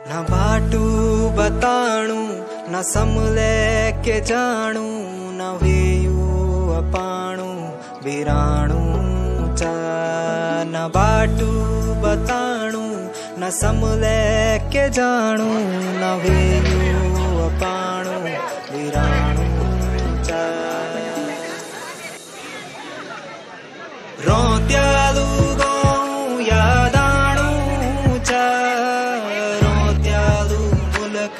నా బాటు బతాణు నా సమలేకే జాణు నా వేయు అపాణు విరాణు చా. నా బాటు బతాణు నా సమలేకే జాణు నా వేయు అపాణు విరాణు చా. రోత్యా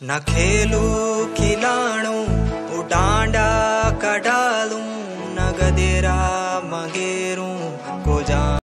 નખેલું ખીલાણું ઉડાંડા કડાલું નગદેરા મગેરું